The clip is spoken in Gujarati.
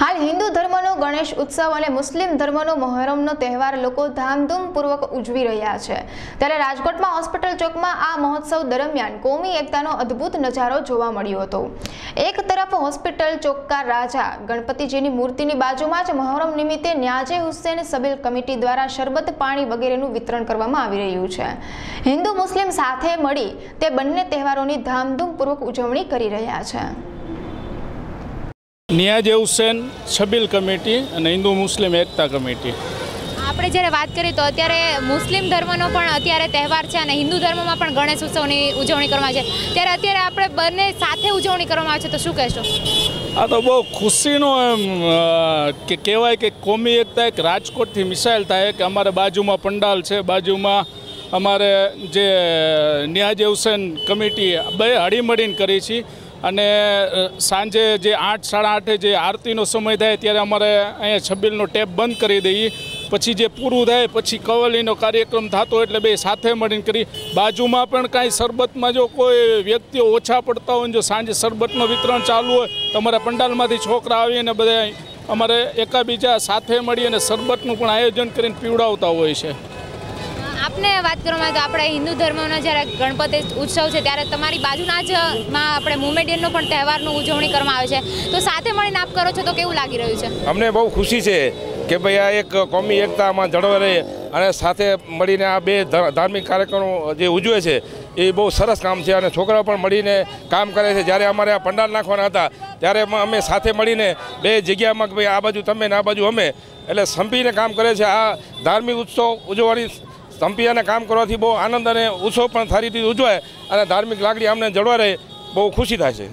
હાલ હિન્દુ ધર્મનો ગણેશ ઉત્સવ અને મુસ્લિમ ધર્મનો મહોરમનો તહેવાર લોકો ધામધૂમપૂર્વક ઉજવી રહ્યા છે. ત્યારે રાજકોટમાં હોસ્પિટલ ચોકમાં આ મહોત્સવ દરમિયાન કોમી એકતાનો અદ્ભુત નજારો જોવા મળ્યો હતો. એક તરફ હોસ્પિટલ ચોકકા રાજા ગણપતિજીની મૂર્તિની બાજુમાં જ મહોરમ નિમિત્તે ન્યાજે હુસેન સબીલ કમિટી દ્વારા શરબત, પાણી વગેરેનું વિતરણ કરવામાં આવી રહ્યું છે. હિન્દુ મુસ્લિમ સાથે મળી તે બંને તહેવારોની ધામધૂમપૂર્વક ઉજવણી કરી રહ્યા છે. નિયાજ હુસેન છબીલ કમિટી અને હિન્દુ મુસ્લિમ એકતા કમિટી. આપણે જ્યારે વાત કરીએ તો અત્યારે મુસ્લિમ ધર્મનો પણ અત્યારે તહેવાર છે અને હિન્દુ ધર્મમાં પણ ગણેશ ઉત્સવની ઉજવણી કરવામાં છે. ત્યારે અત્યારે આપણે બંને સાથે ઉજવણી કરવામાં આવે છે તો શું કહેશો? આ તો બહુ ખુશીનો એમ કે કહેવાય કે કોમી એકતા એક રાજકોટથી મિસાઇલ થાય કે અમારે બાજુમાં પંડાલ છે બાજુમાં અમારે જે નિયાજ હુસેન કમિટી બે હળીમળીને કરી છે. અને સાંજે જે આઠ, સાડા આઠે જે આરતીનો સમય થાય ત્યારે અમારે અહીંયા છબીલનો ટેપ બંધ કરી દઈએ. પછી જે પૂરું થાય, પછી કવલીનો કાર્યક્રમ થતો એટલે બે સાથે મળીને કરી. બાજુમાં પણ કાંઈ શરબતમાં જો કોઈ વ્યક્તિઓ ઓછા પડતા હોય જો સાંજે શરબતનું વિતરણ ચાલુ હોય, તો અમારા પંડાલમાંથી છોકરા આવીને બધા અમારે એકાબીજા સાથે મળી અને શરબતનું પણ આયોજન કરીને પીવડાવતા હોય છે. આપને વાત કરવામાં તો આપણે હિન્દુ ધર્મનો જ્યારે ગણપતિ ઉત્સવ છે ત્યારે તમારી બાજુના જ માં આપણે મુમેડિયનનો પણ તહેવારનું ઉજવણી કરવામાં આવે છે. તો સાથે મળીને આપ કરો છો તો કેવું લાગી રહ્યું છે? અમને બહુ ખુશી છે કે ભાઈ આ એક કોમી એકતામાં જળવાઈ રહે અને સાથે મળીને આ બે ધાર્મિક કાર્યક્રમો જે ઉજવે છે એ બહુ સરસ કામ છે અને છોકરાઓ પણ મળીને કામ કરે છે. જ્યારે અમારે આ પંડાલ નાખવાના હતા ત્યારે અમે સાથે મળીને બે જગ્યામાં કે ભાઈ આ બાજુ તમે ને આ બાજુ અમે એટલે સંપીને કામ કરે છે. આ ધાર્મિક ઉત્સવ ઉજવવાની સંપી અને કામ કરવાથી બહુ આનંદ અને ઉત્સવ પણ સારી રીતે ઉજવાય અને ધાર્મિક લાગણી અમને જળવાઈ રહે, બહુ ખુશી થાય છે.